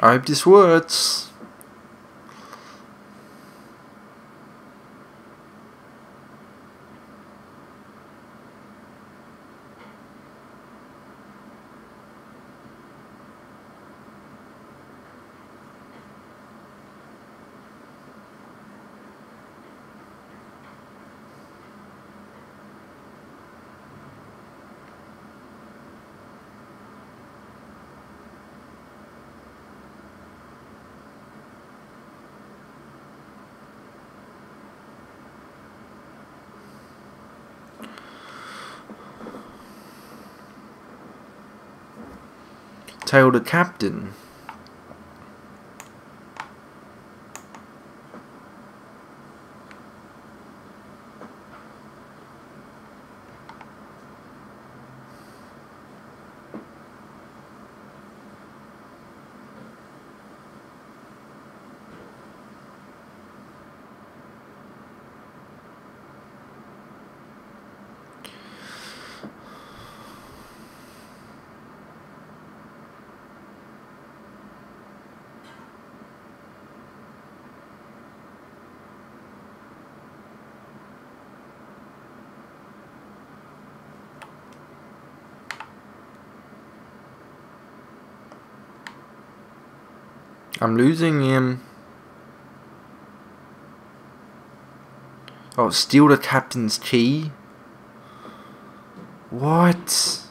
I hope this works. Tell the captain. I'm losing him. Oh, steal the captain's key? What?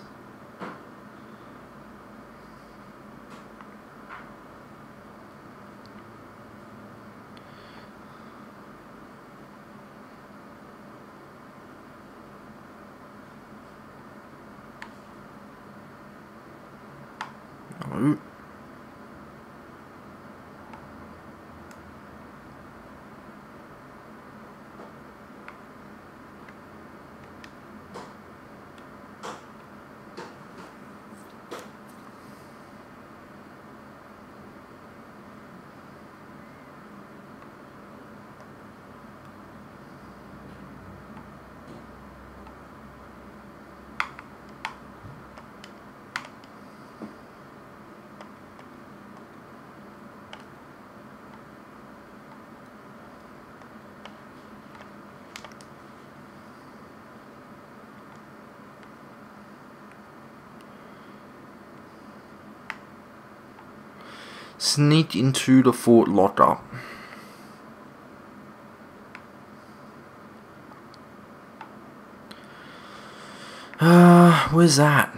Sneak into the fort locked up. Uh, where's that?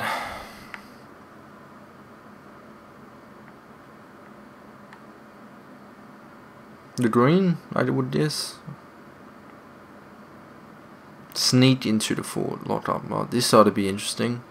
The green, I would guess. Sneak into the fort, locked up. This ought to be interesting.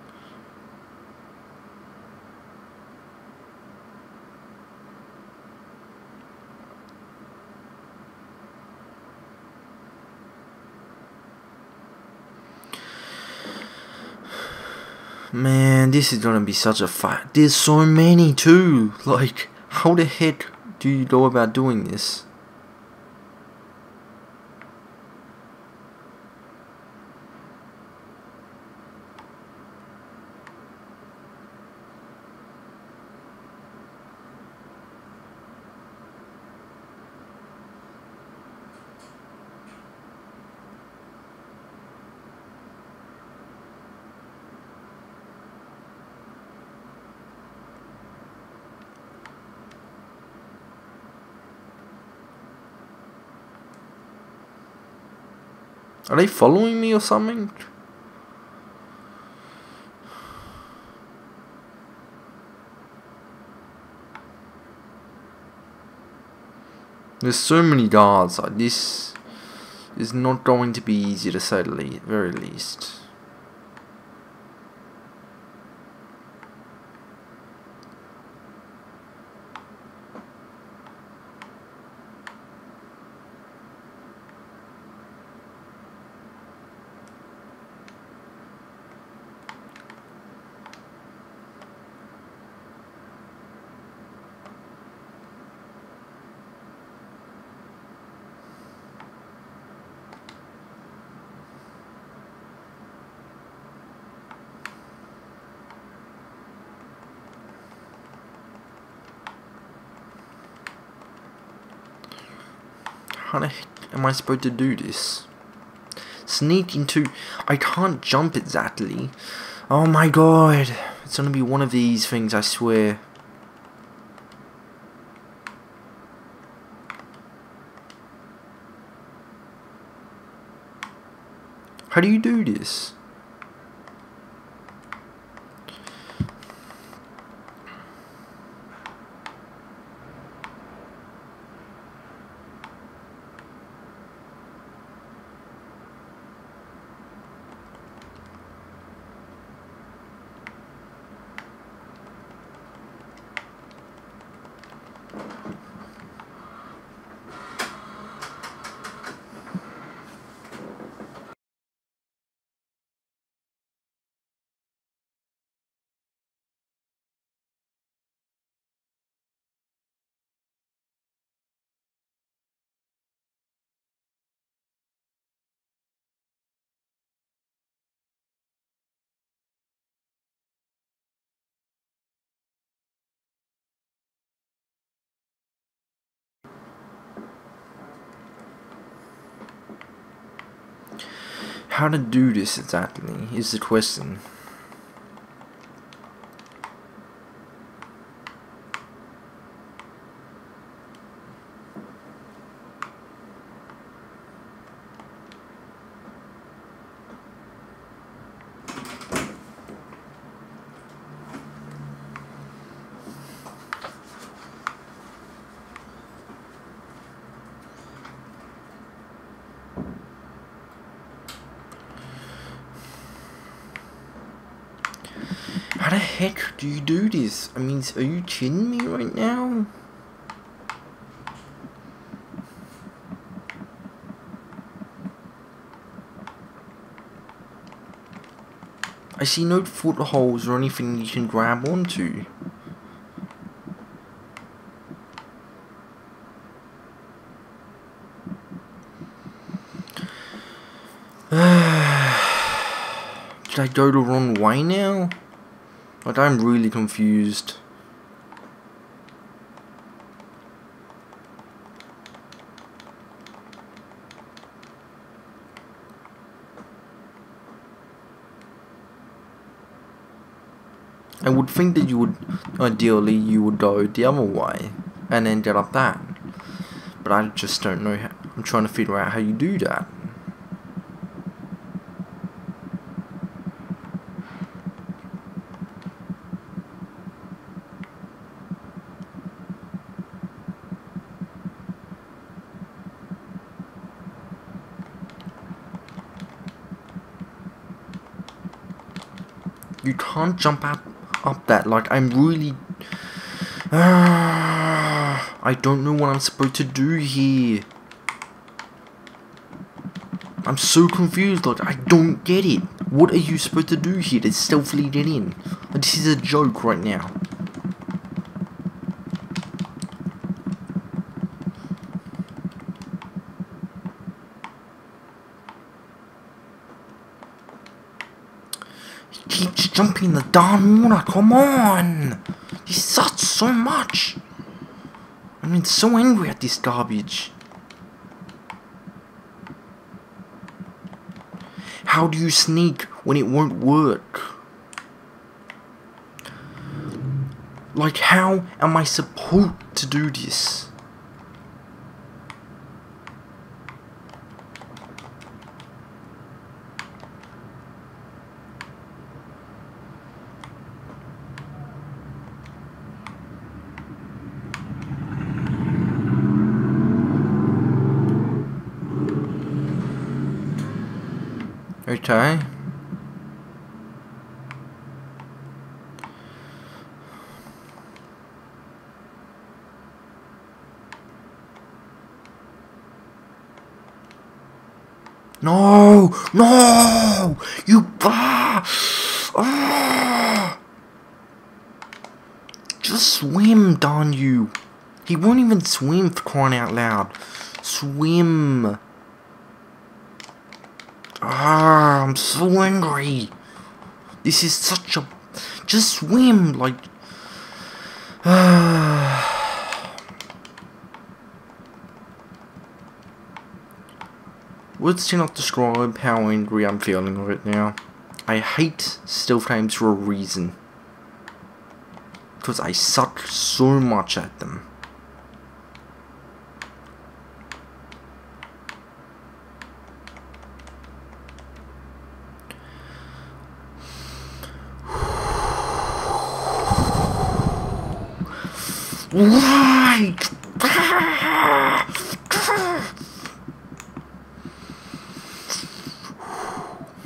Man, this is gonna be such a fight. There's so many too. Like, how the heck do you go about doing this? Are they following me or something? There's so many guards, like this is not going to be easy to say the le very least. How the heck am I supposed to do this? Sneaking into... I can't jump exactly. Oh my god. It's gonna be one of these things, I swear. How do you do this? How to do this exactly is the question. How the heck do you do this? I mean, are you kidding me right now? I see no footholds or anything you can grab onto. Did I go the wrong way now? Like, I'm really confused. I would think that you would, ideally, you would go the other way and get up that. But I just don't know how, I'm trying to figure out how you do that. You can't jump up, up that. Like, I'm really... I don't know what I'm supposed to do here. I'm so confused, like, I don't get it. What are you supposed to do here to stealthily get in? This is a joke right now. He keeps jumping the darn water, come on! He sucks so much! I mean, so angry at this garbage. How do you sneak when it won't work? Like, how am I supposed to do this? Okay. No! No! You bah! Ah! Just swim, darn you! He won't even swim for crying out loud. Swim! Ah, I'm so angry. This is such a... Just swim, like... words cannot describe how angry I'm feeling right now. I hate stealth games for a reason. Because I suck so much at them. Why?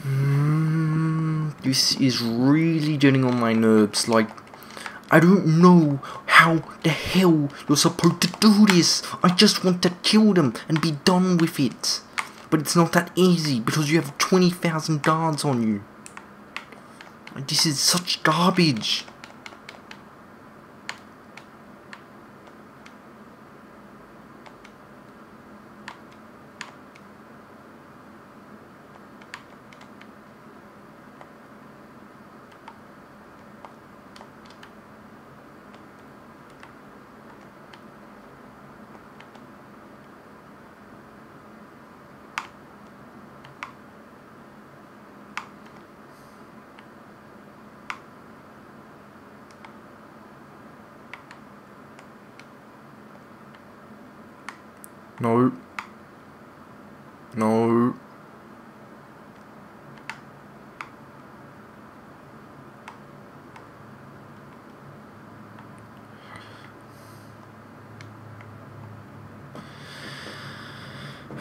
Mm, this is really getting on my nerves. Like, I don't know how the hell you're supposed to do this. I just want to kill them and be done with it. But it's not that easy because you have 20,000 guards on you. This is such garbage. No. No.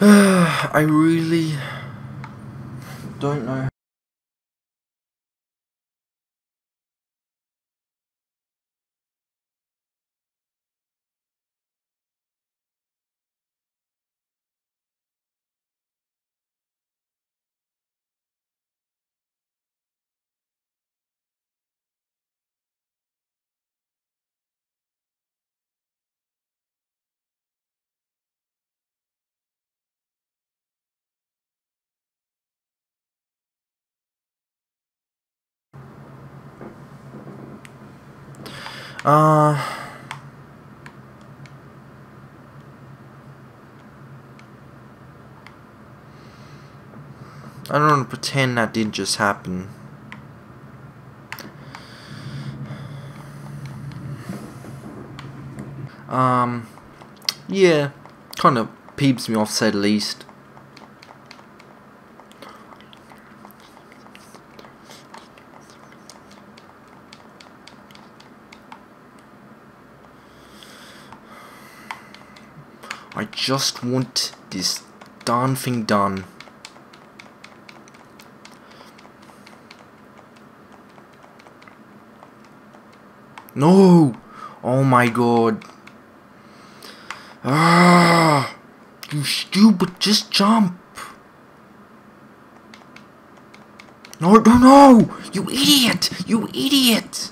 I really don't know. Uh I don't want to pretend that didn't just happen. Um, yeah, kind of peeps me off, said least. I just want this darn thing done. No! Oh my god. Ah! You stupid, just jump! No, no, no! You idiot! You idiot!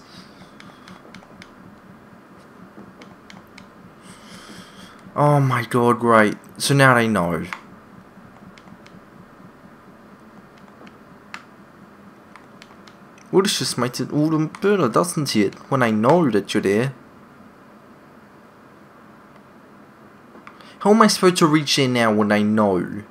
Oh my god, great. So now they know. Well, this just makes it all the better, doesn't it? When I know that you're there. How am I supposed to reach there now when I know?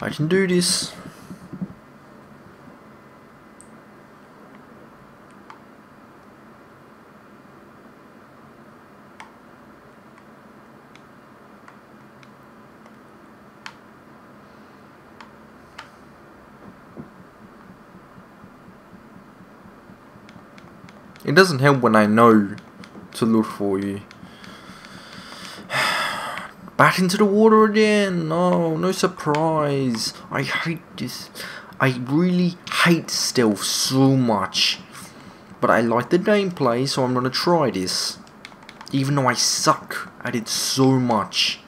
I can do this. It doesn't help when I know to look for you. Back into the water again. No, no surprise. I hate this. I really hate stealth so much. But I like the gameplay, so I'm gonna try this. Even though I suck at it so much.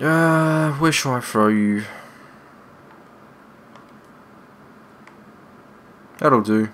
Uh, where shall I throw you? That'll do.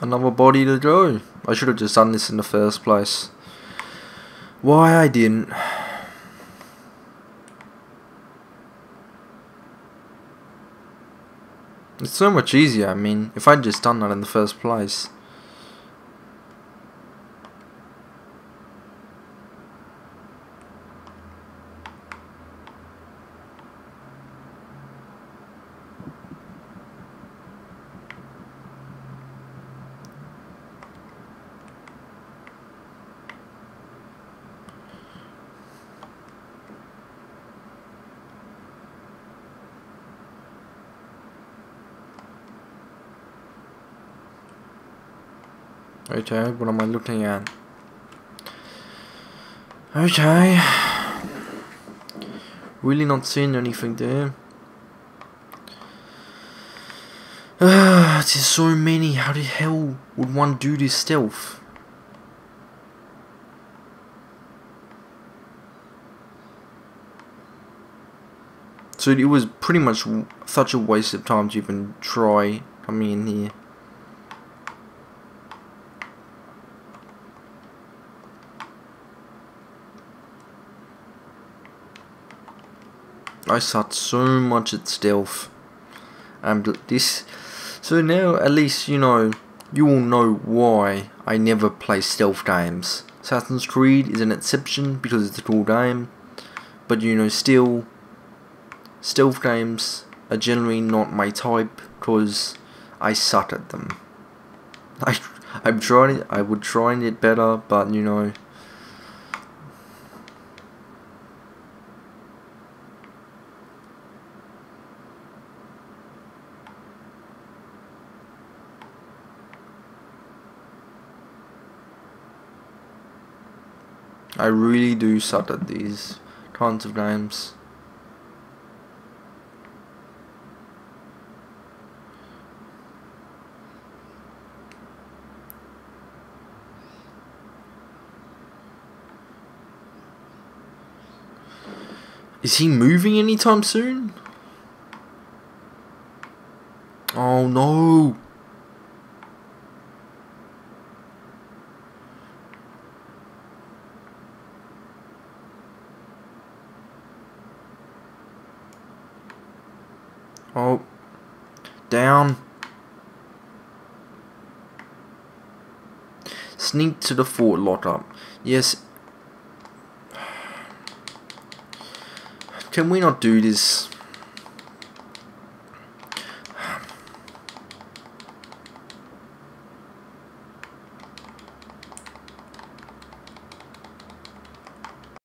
Another body to go. I should have just done this in the first place. Why I didn't. It's so much easier, I mean, if I'd just done that in the first place. Okay, what am I looking at? Okay. Really not seeing anything there. Ah, there's so many. How the hell would one do this stealth? So it was pretty much such a waste of time to even try coming in here. I sucked so much at stealth. And this... So now, at least, you know, you all know why I never play stealth games. Assassin's Creed is an exception because it's a cool game. But, you know, still... Stealth games are generally not my type because I suck at them. I, I'm trying I would try and get better, but, you know... I really do suck at these kinds of games. Is he moving anytime soon? Oh no! Oh. Down. Sneak to the fort lockup. Yes. Can we not do this?